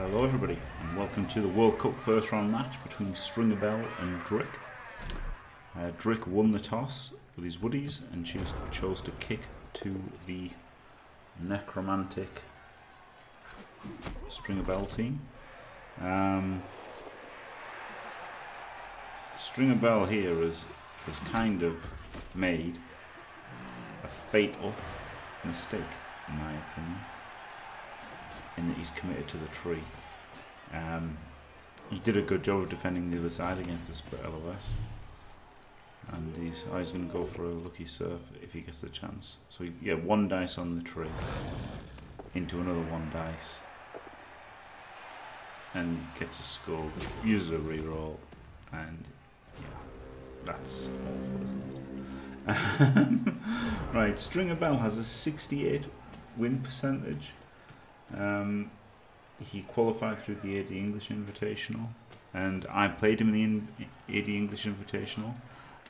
Hello everybody and welcome to the World Cup first round match between Stringer Bell and Drikk. Uh, Drikk won the toss with his woodies and chose, chose to kick to the necromantic Stringer Bell team. Um, Stringer Bell here has, has kind of made a fatal mistake in my opinion in that he's committed to the tree. Um, he did a good job of defending the other side against the split LOS. And he's, oh, going to go for a lucky surf if he gets the chance. So, he, yeah, one dice on the tree into another one dice. And gets a score. uses a reroll, and yeah, that's awful, isn't it? right, Stringer Bell has a 68 win percentage. Um, he qualified through the AD English Invitational, and I played him in the AD English Invitational,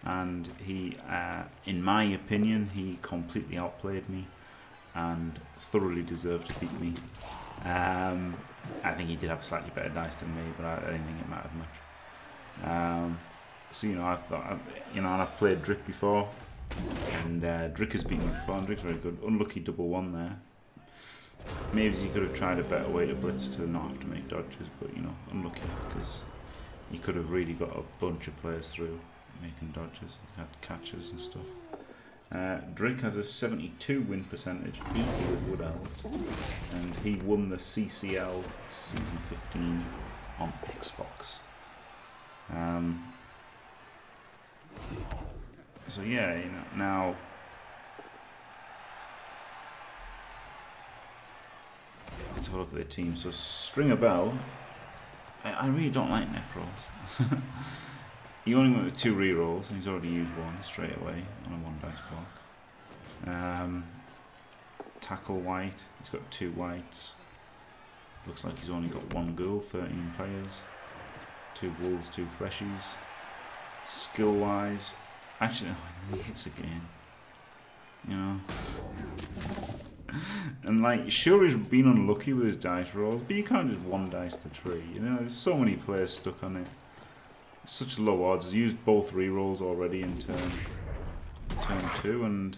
and he, uh, in my opinion, he completely outplayed me, and thoroughly deserved to beat me. Um, I think he did have a slightly better dice than me, but I, I didn't think it mattered much. Um, so you know, I thought, you know, and I've played Drikk before, and uh, Drikk has beaten me before, and Drikk's very good. Unlucky double one there. Maybe he could have tried a better way to blitz to not have to make dodges, but you know, unlucky because he could have really got a bunch of players through making dodges. He had catches and stuff. Uh, Drake has a 72 win percentage, 80 with Wood Elves, and he won the CCL Season 15 on Xbox. Um, so yeah, you know, now let's have a look at the team. So Stringer Bell, I, I really don't like neck rolls. he only went with two re-rolls and he's already used one straight away on a one dice block. Um, tackle wight, he's got two wights. Looks like he's only got one ghoul, 13 players. Two wolves, two freshies. Skill wise, actually, oh, he hits again. You know and like, sure he's been unlucky with his dice rolls, but you can't just one dice the tree. You know, there's so many players stuck on it. Such low odds. He's used both re-rolls already in turn turn two, and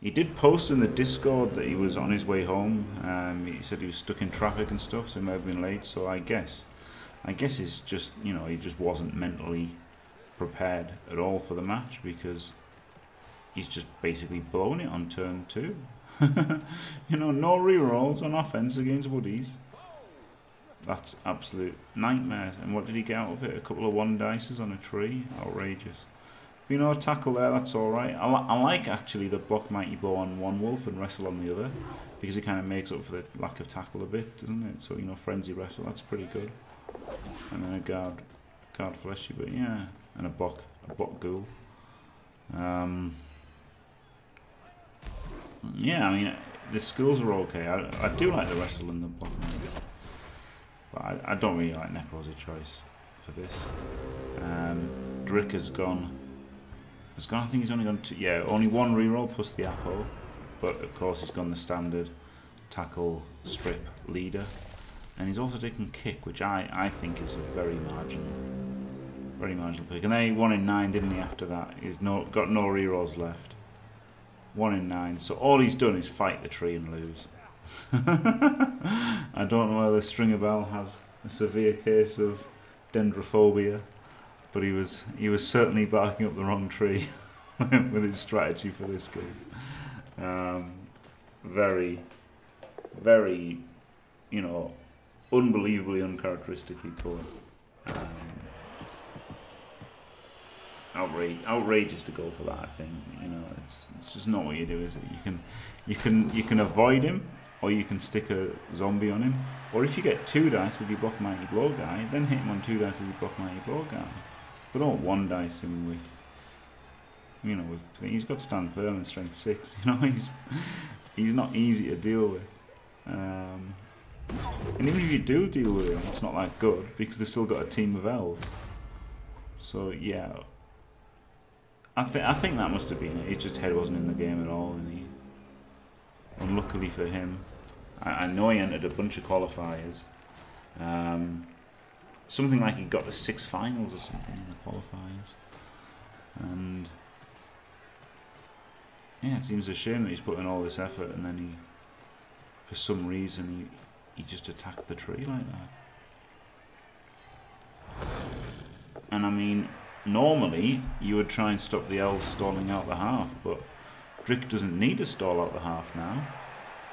he did post in the Discord that he was on his way home. Um, he said he was stuck in traffic and stuff, so he may have been late. So I guess, I guess he's just, you know, he just wasn't mentally prepared at all for the match because he's just basically blown it on turn two. you know, no rerolls on offense against Woodies. That's absolute nightmare. And what did he get out of it? A couple of one dices on a tree? Outrageous. You know, a tackle there, that's alright. I, li I like actually the block Mighty Blow on one wolf and wrestle on the other. Because it kind of makes up for the lack of tackle a bit, doesn't it? So, you know, frenzy wrestle, that's pretty good. And then a guard, guard fleshy, but yeah. And a block, a block ghoul. Um, yeah, I mean, the skills are okay. I, I do like the wrestle and the block But I, I don't really like Necro as a choice for this. Um, Drikk has gone. Has gone. I think he's only gone. To, yeah, only one reroll plus the Apo. But of course, he's gone the standard tackle strip leader, and he's also taken kick, which I I think is a very marginal, very marginal pick. And then he won in nine, didn't he? After that, he's no got no rerolls left. One in nine. So all he's done is fight the tree and lose. I don't know whether Stringer Bell has a severe case of dendrophobia, but he was he was certainly barking up the wrong tree with his strategy for this game. Um, very, very, you know, unbelievably uncharacteristically poor. Outrage, outrageous to go for that. I think you know it's it's just not what you do, is it? You can you can you can avoid him, or you can stick a zombie on him, or if you get two dice with your block mighty blow guy, then hit him on two dice with your block mighty blow guy. But don't one dice him with you know with he's got stand firm and strength six. You know he's he's not easy to deal with. Um, and even if you do deal with him, it's not that good because they've still got a team of elves. So yeah, I think I think that must have been it. His just head wasn't in the game at all, and he, unluckily for him, I, I know he entered a bunch of qualifiers, Um, something like he got to six finals or something in the qualifiers. And yeah, it seems a shame that he's put in all this effort and then he, for some reason, he, he just attacked the tree like that. And I mean, normally you would try and stop the elves stalling out the half, but Drikk doesn't need to stall out the half now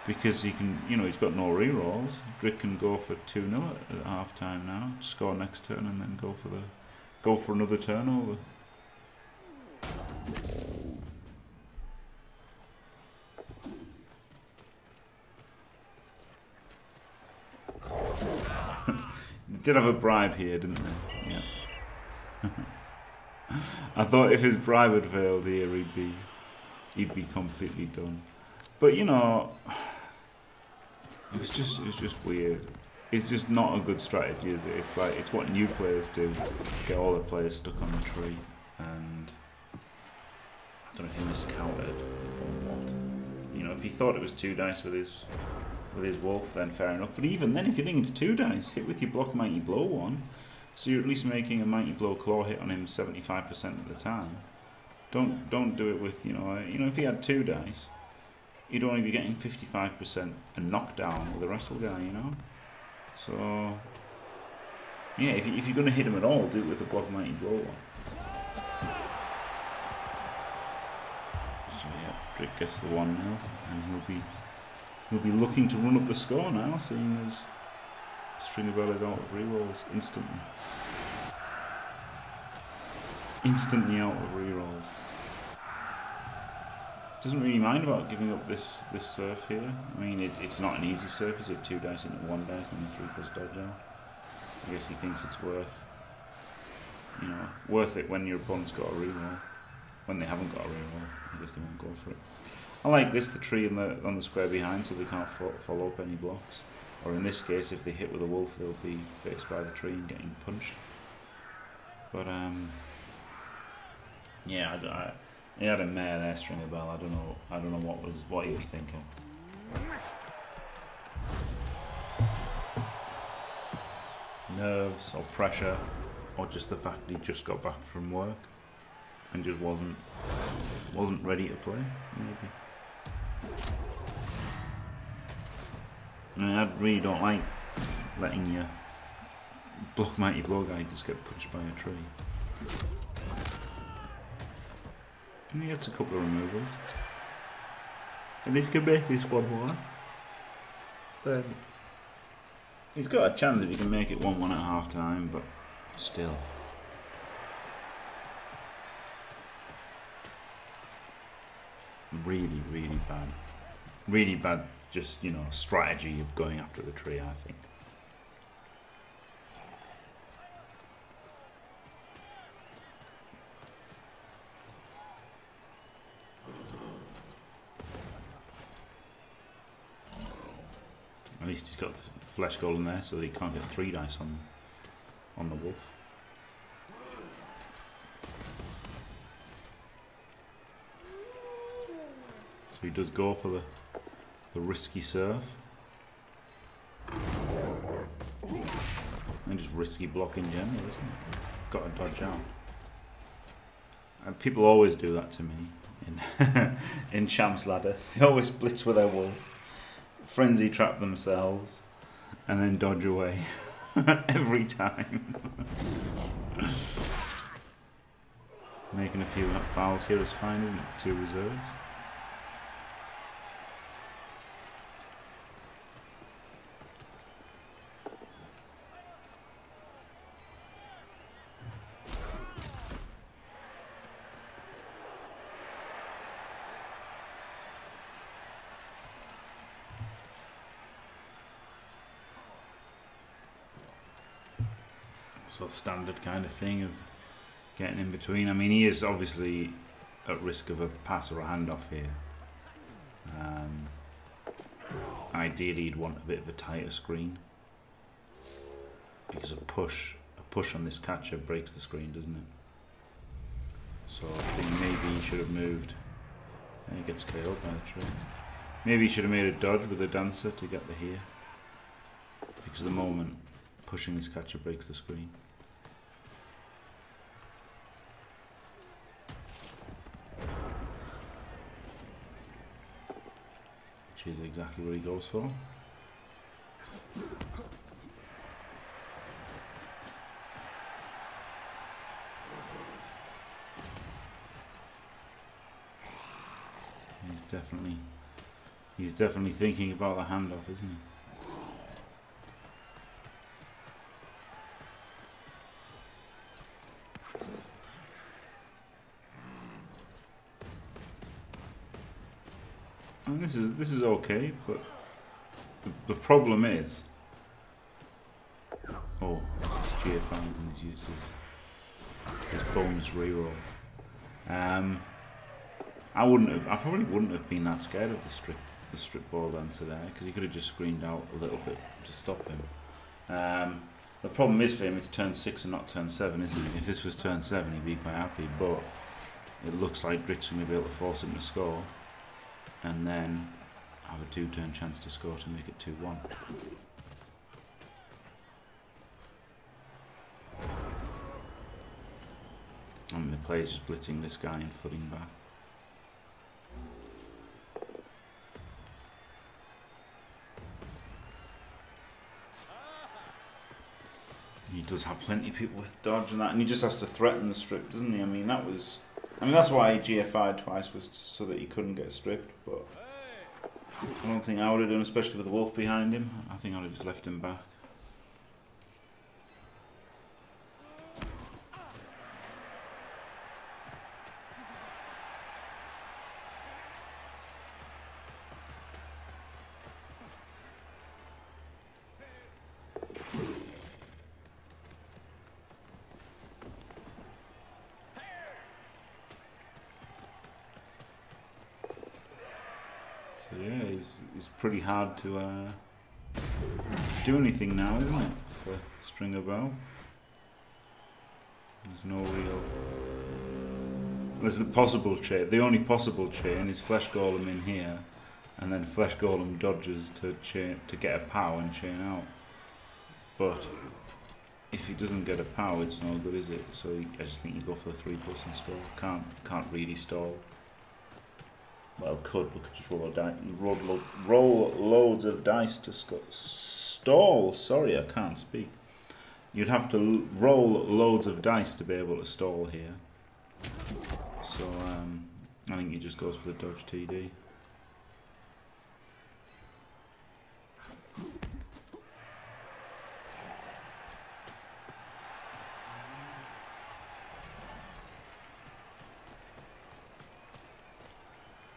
because he can, you know, he's got no re-rolls. Drikk can go for 2 0 at, at half time now, score next turn, and then go for the go for another turnover. did have a bribe here, didn't they? I thought if his bribe had failed here, he'd be he'd be completely done. But you know, it was just it was just weird. It's just not a good strategy, is it? It's like it's what new players do, get all the players stuck on the tree, and I don't know if he miscounted or what. You know, if he thought it was two dice with his with his wolf, then fair enough. But even then, if you think it's two dice, hit with your block mighty blow one, so you're at least making a mighty blow claw hit on him 75% of the time. Don't don't do it with you know uh, you know if he had two dice, you'd only be getting 55% a knockdown with a wrestle guy, you know. So yeah, if, if you're going to hit him at all, do it with a block mighty blow one. So yeah, Drake gets the one 0 and he'll be he'll be looking to run up the score now, seeing as Stringer Bell is out of rerolls instantly. Instantly out of rerolls. Doesn't really mind about giving up this this surf here. I mean, it, it's not an easy surf. Is it two dice into one dice and three plus dodge out? I guess he thinks it's worth, you know, worth it when your opponent's got a reroll. When they haven't got a reroll, I guess they won't go for it. I like this, the tree the, on the square behind, so they can't fo follow up any blocks. Or in this case, if they hit with a wolf, they'll be faced by the tree and getting punched. But, um, yeah, I, I, he had a mare there, Stringer Bell. I don't know. I don't know what was what he was thinking. Nerves or pressure, or just the fact he just got back from work and just wasn't wasn't ready to play. Maybe. I, mean, I really don't like letting your block mighty blow guy just get punched by a tree. And he gets a couple of removals. And if he can make this one one, then he's got a chance if he can make it one one at half time, but still. Really, really bad. Really bad just, you know, strategy of going after the tree, I think. At least he's got flesh golem there, so he can't get three dice on on the wolf. So he does go for the the risky surf. And just risky block in general, isn't it? Got to dodge out. And people always do that to me in in Champs Ladder. They always blitz with their wolf frenzy trap themselves and then dodge away every time. Making a few fouls here is fine, isn't it? Two reserves. Standard kind of thing of getting in between. I mean, he is obviously at risk of a pass or a handoff here. Um, ideally, you'd want a bit of a tighter screen because a push, a push on this catcher breaks the screen, doesn't it? So I think maybe he should have moved. And he gets KO'd by the tree. Maybe he should have made a dodge with the dancer to get the here. Because at the moment pushing this catcher breaks the screen. Is exactly what he goes for. He's definitely he's definitely thinking about the handoff, isn't he? And this is this is okay, but the, the problem is oh this GFI and he's used his, his bonus reroll. Um I wouldn't have. I probably wouldn't have been that scared of the strip, the strip ball dancer there because he could have just screamed out a little bit to stop him. Um, the problem is for him, it's turn six and not turn seven, isn't it? If this was turn seven, he'd be quite happy. But it looks like Drikk's going to be able to force him to score, and then have a two-turn chance to score to make it two-one. And the player's just blitzing this guy and footing back. he does have plenty of people with dodge and that, and he just has to threaten the strip, doesn't he? I mean, that was, I mean, that's why he GFI'd twice was so that he couldn't get stripped. But I don't think I would have done, especially with the wolf behind him. I think I would have just left him back. He's pretty hard to uh, do anything now, isn't it, for Stringer Bell? There's no real... There's the possible chain. The only possible chain is Flesh Golem in here, and then Flesh Golem dodges to chain to get a power and chain out. But if he doesn't get a power, it's no good, is it? So I just think you go for the three plus and stall. Can't can't really stall. Well, could we could just roll, roll, lo roll loads of dice to stall. Sorry, I can't speak. You'd have to roll loads of dice to be able to stall here. So um, I think he just goes for the dodge TD.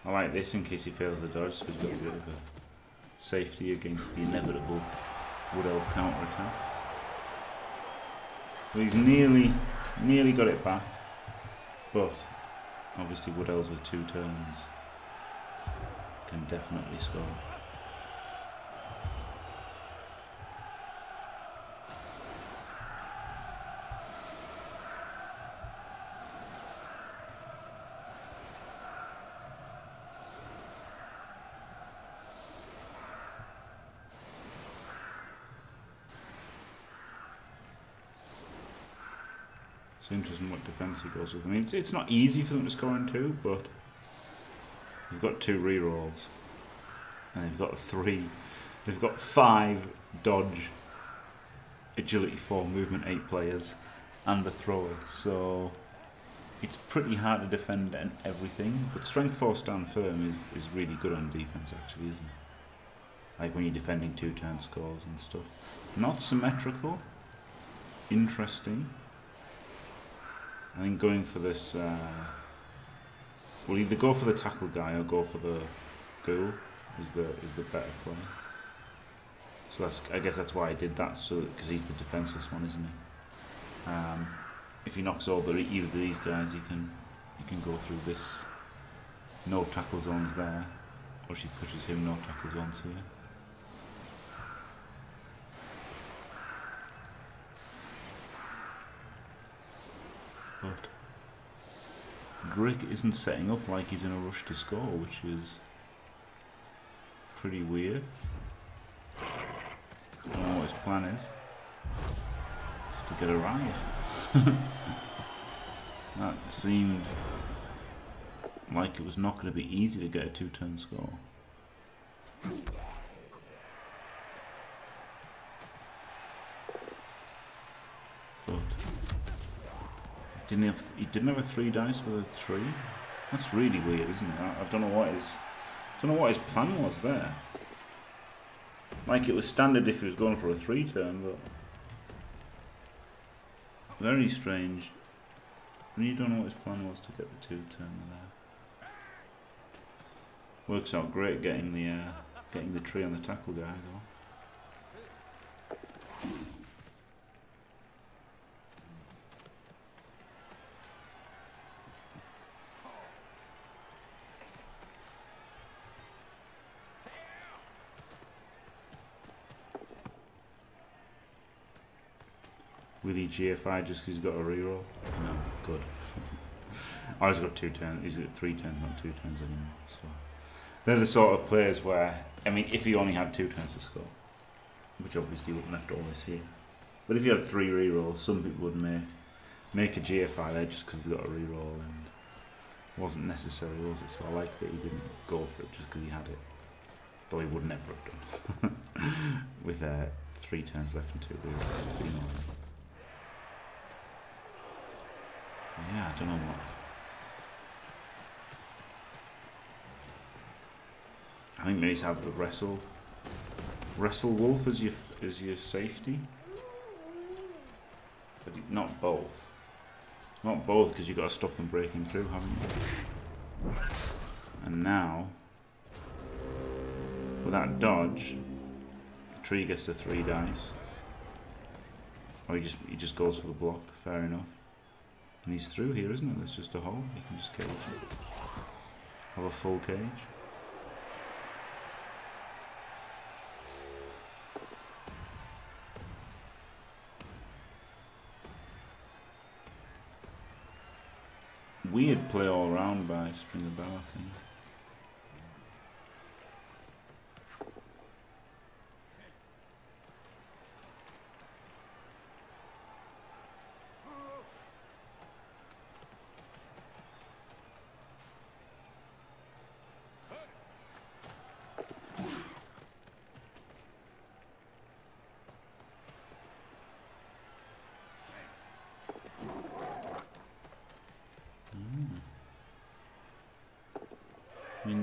I like this in case he fails the dodge, so he's got a bit of a safety against the inevitable Wood Elf counter attack. So he's nearly, nearly got it back, but obviously Wood Elves with two turns can definitely score. He goes with. I mean, it's, it's not easy for them to score in two, but they've got two re-rolls. And they've got three. They've got five dodge, agility four, movement eight players, and a thrower. So it's pretty hard to defend and everything. But strength four stand firm is, is really good on defence, actually, isn't it? Like when you're defending two turn scores and stuff. Not symmetrical. Interesting. I think going for this, uh, we'll either go for the tackle guy or go for the ghoul is the is the better play. So that's I guess that's why I did that, so because he's the defenseless one, isn't he? Um, if he knocks over either of these guys, he can he can go through this. No tackle zones there, or she pushes him no tackle zones here. but Drake isn't setting up like he's in a rush to score, which is pretty weird. I don't know what his plan is. to get a riot. that seemed like it was not going to be easy to get a two-turn score. But didn't have he didn't have a three dice with a three. That's really weird, isn't it? I, I don't know what his don't know what his plan was there. Like it was standard if he was going for a three turn, but very strange. Really don't know what his plan was to get the two turn there. Works out great getting the uh, getting the tree on the tackle guy though. He GFI just because he's got a reroll? No, good. oh, he's got two turns. He's at three turns, not two turns anymore. So they're the sort of players where, I mean, if he only had two turns to score, which obviously wouldn't have to always here. But if he had three rerolls, some people would make make a GFI there just because he got a reroll and wasn't necessary, was it? So I like that he didn't go for it just because he had it. Though he would never have done with uh, three turns left and two rerolls. Yeah, I don't know what. I think maybe have the wrestle, wrestle wolf as your as your safety, but not both. Not both because you've got to stop them breaking through, haven't you? And now, with that dodge, the tree gets the three dice. Or he just he just goes for the block. Fair enough. And he's through here, isn't it? There's just a hole. You can just cage him. Have a full cage. Weird play all around by Stringer Bell, I think.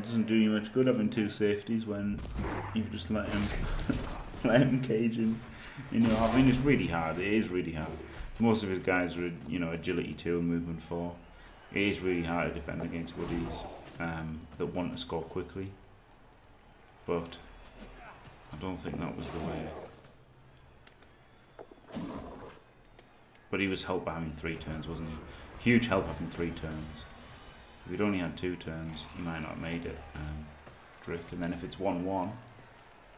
doesn't do you much good having two safeties when you just let him let him cage in. You know, I mean, it's really hard. It is really hard. Most of his guys are, you know, agility two and movement four. It is really hard to defend against woodies um, that want to score quickly. But I don't think that was the way. But he was helped by having three turns, wasn't he? Huge help having three turns. If he'd only had two turns, he might not have made it, um, And then if it's 1-1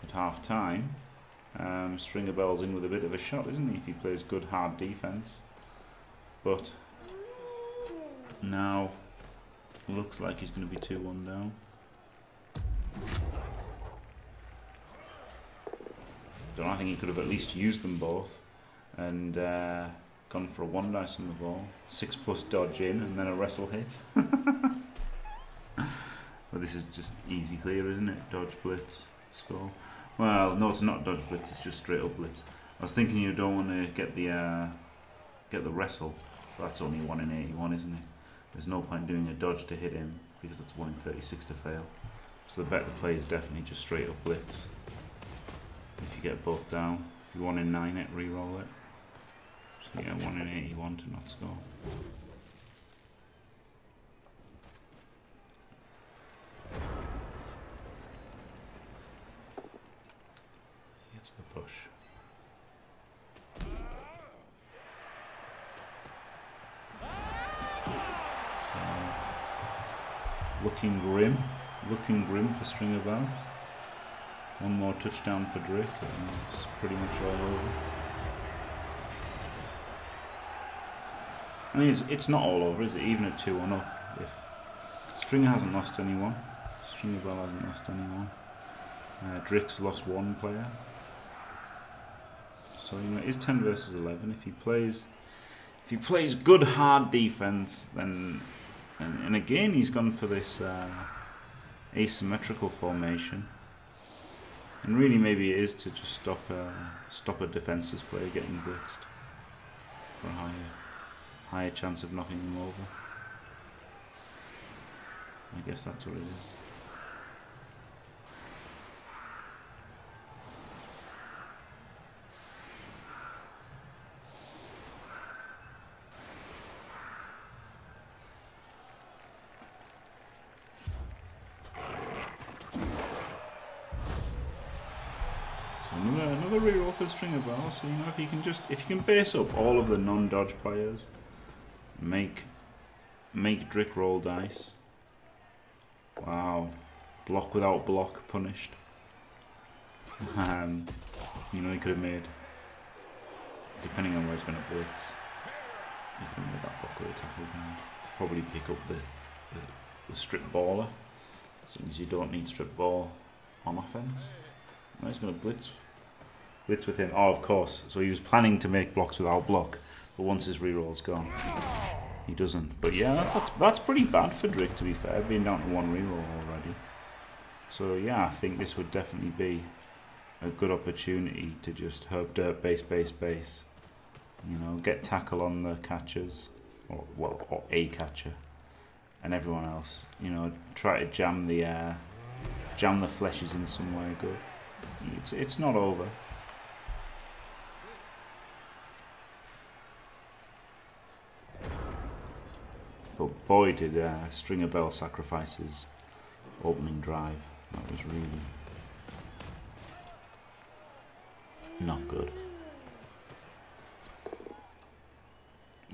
at half time, um, Stringer Bell's in with a bit of a shot, isn't he, if he plays good hard defence. But now looks like he's going to be 2-1 down. Don't I think he could have at least used them both and uh, Gone for a one dice on the ball. Six plus dodge in and then a wrestle hit. well, this is just easy clear, isn't it? Dodge blitz, score. Well, no, it's not dodge blitz. It's just straight up blitz. I was thinking you don't want to get the uh, get the wrestle. That's only one in 81, isn't it? There's no point doing a dodge to hit him because that's one in 36 to fail. So the better play is definitely just straight up blitz. If you get both down, if you want in nine it, re-roll it. So yeah, 1 in 81 to not score. The push. So, looking grim, looking grim for Stringer Bell. One more touchdown for Drake, and it's pretty much all over. I mean, it's, it's not all over, is it? Even at 2 1 up. If Stringer hasn't lost anyone, Stringer Bell hasn't lost anyone. Uh, Drikk's lost one player. So you know, it is 10 versus 11. If he plays, if he plays good hard defense, then and, and again he's gone for this uh, asymmetrical formation. And really, maybe it is to just stop a stop a defenseless player getting blitzed for a higher higher chance of knocking them over. I guess that's what it is. Another reroll for Stringer Bell. So you know if you can just if you can base up all of the non-dodge players, make make Drikk roll dice. Wow, block without block punished. Um, you know he could have made, depending on where he's going to blitz, he could have made that block with a tackle guard. Probably pick up the, the, the strip baller, since you don't need strip ball on offense. Now he's going to blitz. Blitz with him. Oh, of course. So he was planning to make blocks without block. But once his reroll's gone, he doesn't. But yeah, that's, that's pretty bad for Drake, to be fair, being down to one reroll already. So yeah, I think this would definitely be a good opportunity to just herb dirt base base base. You know, get tackle on the catchers, or well, or a catcher, and everyone else. You know, try to jam the uh, jam the fleshes in some way good. It's it's not over. But boy did uh, Stringer Bell sacrifices opening drive. That was really not good.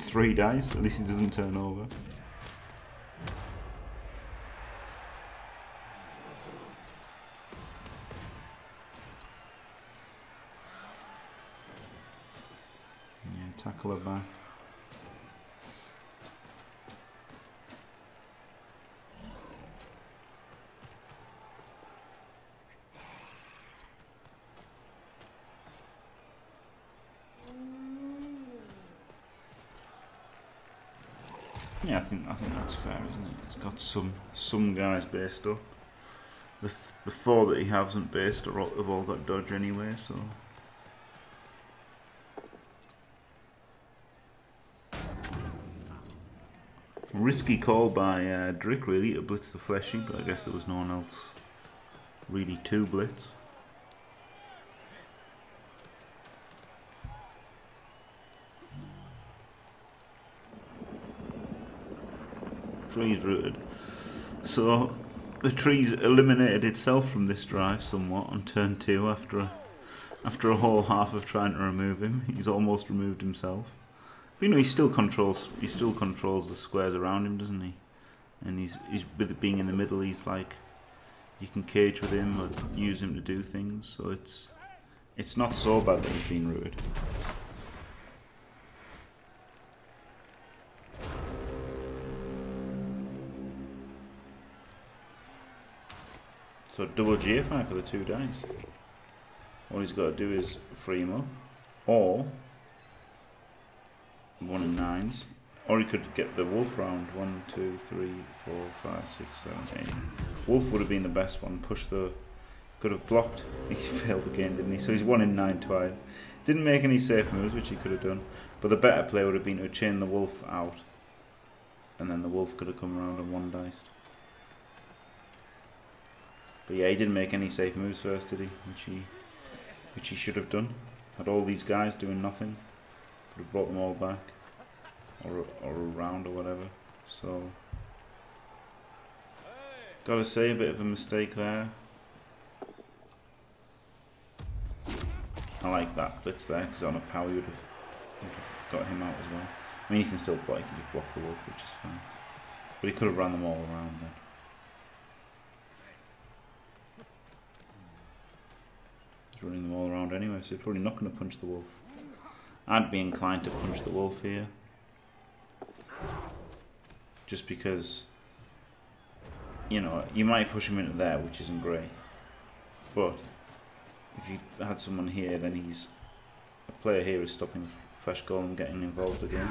Three dice, at least he doesn't turn over. Yeah, tackle her back. Yeah, I think I think that's fair, isn't it? He's got some some guys based up. The th the four that he hasn't based are all, have all got dodge anyway, so. Risky call by uh, Drikk really to blitz the fleshy, but I guess there was no one else really to blitz. Trees rooted. So the trees eliminated itself from this drive somewhat on turn two after a, after a whole half of trying to remove him. He's almost removed himself. But you know he still controls he still controls the squares around him, doesn't he? And he's he's with being in the middle, he's like you can cage with him or use him to do things. So it's it's not so bad that he's been rooted. So double GFI for the two dice. All he's got to do is free him up. Or one in nines. Or he could get the wolf round. One, two, three, four, five, six, seven, eight. Wolf would have been the best one. Push the could have blocked. He failed again, didn't he? So he's one in nine twice. Didn't make any safe moves, which he could have done. But the better play would have been to chain the wolf out. And then the wolf could have come around and one diced. But yeah, he didn't make any safe moves first, did he? Which he, which he should have done. Had all these guys doing nothing. Could have brought them all back. Or, or around or whatever. So... Gotta say, a bit of a mistake there. I like that blitz there, because on a power you would have, would have got him out as well. I mean, he can still block, he can just block the wolf, which is fine. But he could have run them all around then. Running them all around anyway, so he's probably not going to punch the wolf. I'd be inclined to punch the wolf here. Just because, you know, you might push him into there, which isn't great. But, if you had someone here, then he's a player here is stopping Flesh Golem getting involved again,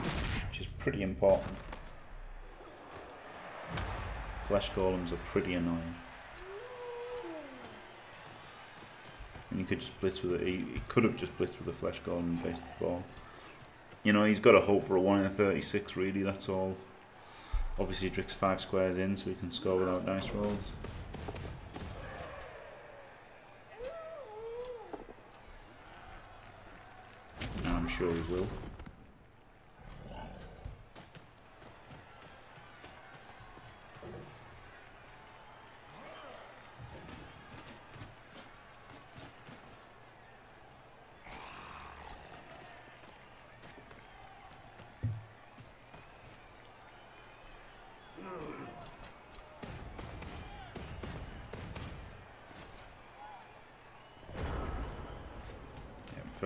which is pretty important. Flesh Golems are pretty annoying. And you could just blitz with it. He, he could have just blitzed with a Flesh Golem and based the ball. You know, he's got to hope for a 1 in 36, really, that's all. Obviously, Drikk's 5 squares in, so he can score without dice rolls. And I'm sure he will.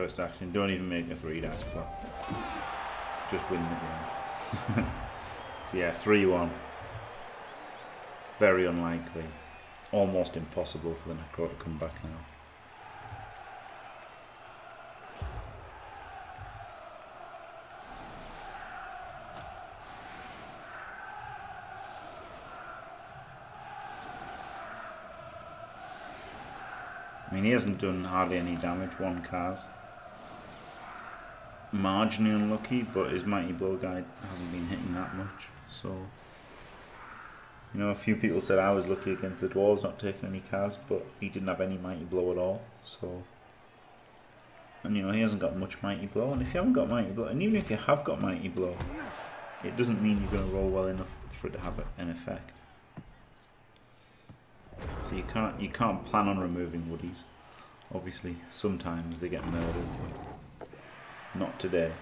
First action. Don't even make a three dice play. Just win the game. so yeah, 3-1. Very unlikely. Almost impossible for the Necro to come back now. I mean, he hasn't done hardly any damage, one cars marginally unlucky, but his Mighty Blow guy hasn't been hitting that much. So, you know, a few people said I was lucky against the Dwarves not taking any cars, but he didn't have any Mighty Blow at all. So, and you know, he hasn't got much Mighty Blow. And if you haven't got Mighty Blow, and even if you have got Mighty Blow, it doesn't mean you're going to roll well enough for it to have an effect. So you can't you can't plan on removing woodies. Obviously, sometimes they get murdered. Not today.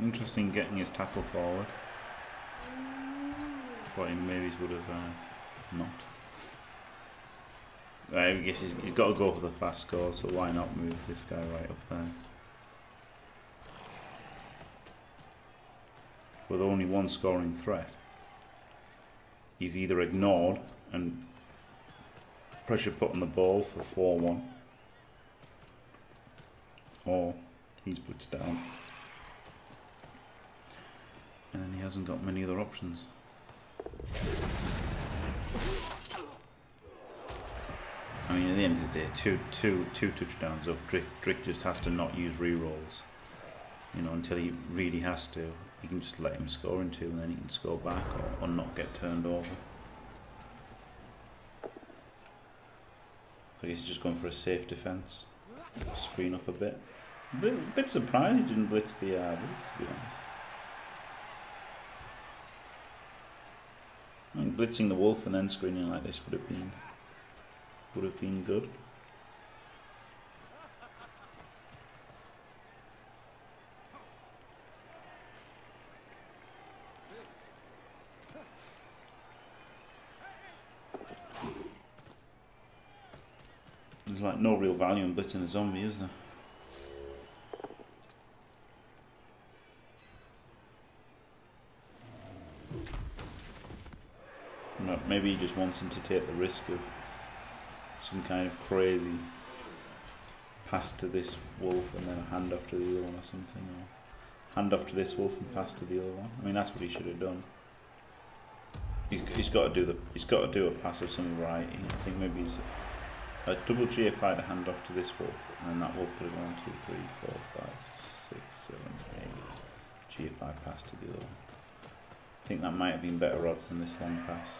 Interesting getting his tackle forward thought he maybe would have uh, not. I guess he's, he's got to go for the fast score, so why not move this guy right up there? With only one scoring threat, he's either ignored and pressure put on the ball for 4-1, or he's put down. And he hasn't got many other options. I mean, at the end of the day, two, two, two touchdowns up. Drikk, Drikk just has to not use re-rolls. You know, until he really has to. He can just let him score in two and then he can score back or, or not get turned over. I guess he's just going for a safe defence. Screen off a bit. Bit, bit surprised he didn't blitz the uh, to be honest. I mean, blitzing the wolf and then screening like this would have been would have been good. There's like no real value in blitzing a zombie, is there? Maybe he just wants him to take the risk of some kind of crazy pass to this wolf and then a handoff to the other one or something, or handoff to this wolf and pass to the other one. I mean, that's what he should have done. He's, he's got to do the he's got to do a pass of some variety. I think maybe he's a double GFI to hand off to this wolf, and then that wolf could have gone two, three, four, five, six, seven, eight. GFI pass to the other one. I think that might have been better odds than this long pass.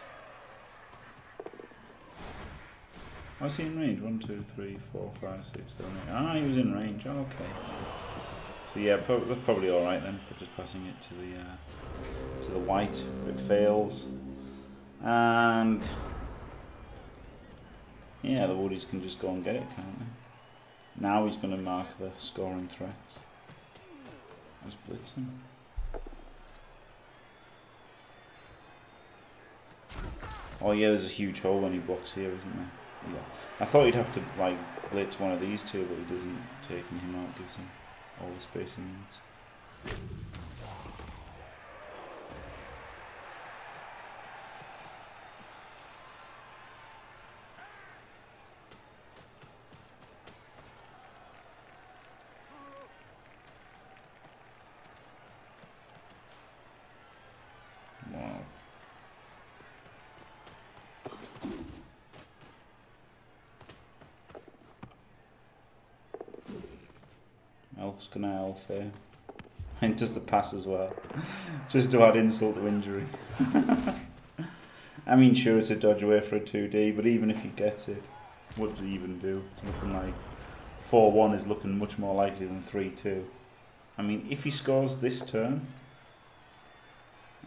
Was he in range? One, two, three, four, five, six, seven, eight. Ah, he was in range. okay. So yeah, that's probably all right then. Just passing it to the uh, to the wight. It fails, and yeah, the woodies can just go and get it, can't they? Now he's going to mark the scoring threats. Just blitzing. Oh yeah, there's a huge hole when he blocks here, isn't there? Yeah. I thought he'd have to like blitz one of these two, but he doesn't. Taking him out gives him all the space he needs. Wow. Elf's gonna elf here. And does the pass as well. Just to add insult to injury. I mean, sure, it's a dodge away for a 2D, but even if he gets it, what does he even do? It's looking like 4 1 is looking much more likely than 3 2. I mean, if he scores this turn,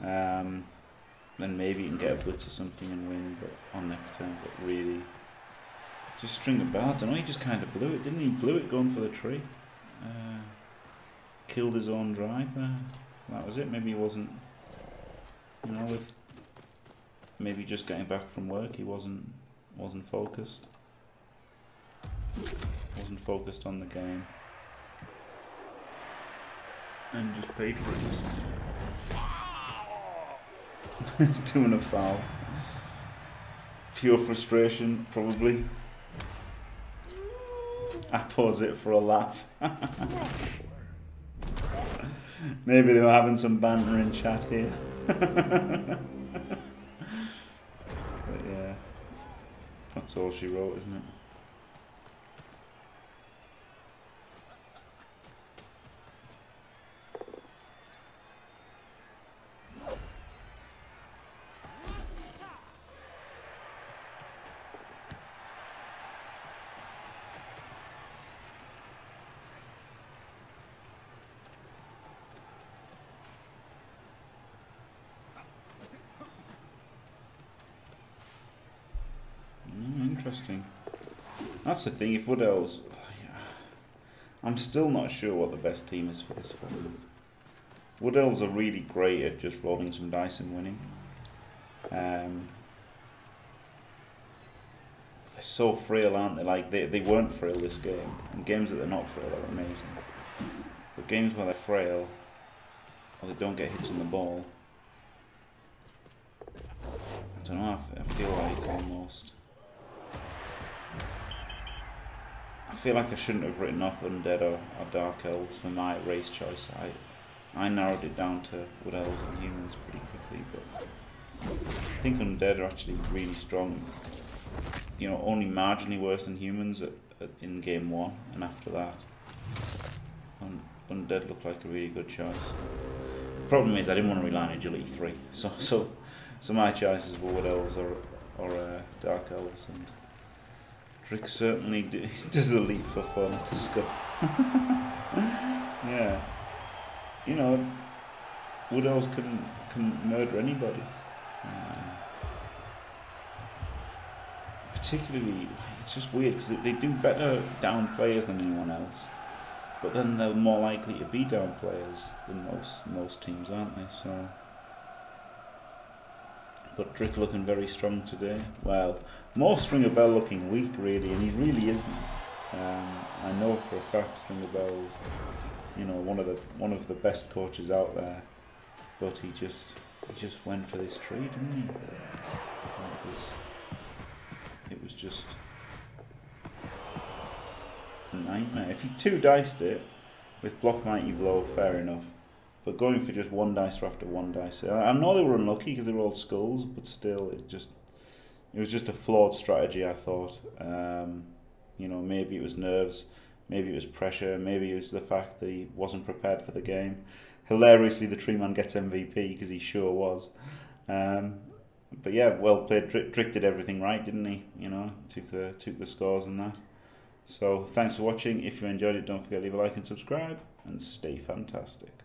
um, then maybe he can get a blitz or something and win but on next turn, but really. Just Stringer Bell. I don't know, he just kind of blew it, didn't he? Blew it going for the tree. Uh, killed his own drive there. That was it. Maybe he wasn't, you know, with maybe just getting back from work, he wasn't wasn't focused. Wasn't focused on the game. And just paid for it. He's doing a foul. Pure frustration, probably. I pause it for a laugh. Maybe they were having some banter in chat here. but yeah, that's all she wrote, isn't it? Interesting. That's the thing. If Wood Elves, I'm still not sure what the best team is for this format. Wood Elves are really great at just rolling some dice and winning. Um, they're so frail, aren't they? Like they, they weren't frail this game, and games that they're not frail are amazing. But games where they're frail, or they don't get hits on the ball, I don't know. I feel like almost. Feel like I shouldn't have written off Undead or, or Dark Elves for my race choice. I I narrowed it down to Wood Elves and Humans pretty quickly, but I think Undead are actually really strong. You know, only marginally worse than Humans at, at, in Game 1, and after that, Un, Undead looked like a really good choice. Problem is I didn't want to rely on Agility 3, so so so my choices were Wood Elves or, or uh, Dark Elves, and Drikk certainly d- does a leap for fun to score. yeah. You know, Wood Elves can, can murder anybody. Um, particularly, it's just weird because they, they do better down players than anyone else. But then they're more likely to be down players than most most teams, aren't they? So, but Drikk looking very strong today. Well, more Stringer Bell looking weak, really, and he really isn't. Um, I know for a fact Stringer Bell's, you know, one of the one of the best coaches out there, but he just he just went for this tree, didn't he? It was it was just a nightmare. If you two diced it with block mighty blow, fair enough. But going for just one dice after one dice, I know they were unlucky because they rolled skulls, but still, it just it was just a flawed strategy. I thought, um, you know, maybe it was nerves, maybe it was pressure, maybe it was the fact that he wasn't prepared for the game. Hilariously, the tree man gets MVP because he sure was. Um, but yeah, well played. Drikk, Drikk did everything right, didn't he? You know, took the took the scores and that. So thanks for watching. If you enjoyed it, don't forget to leave a like and subscribe, and stay fantastic.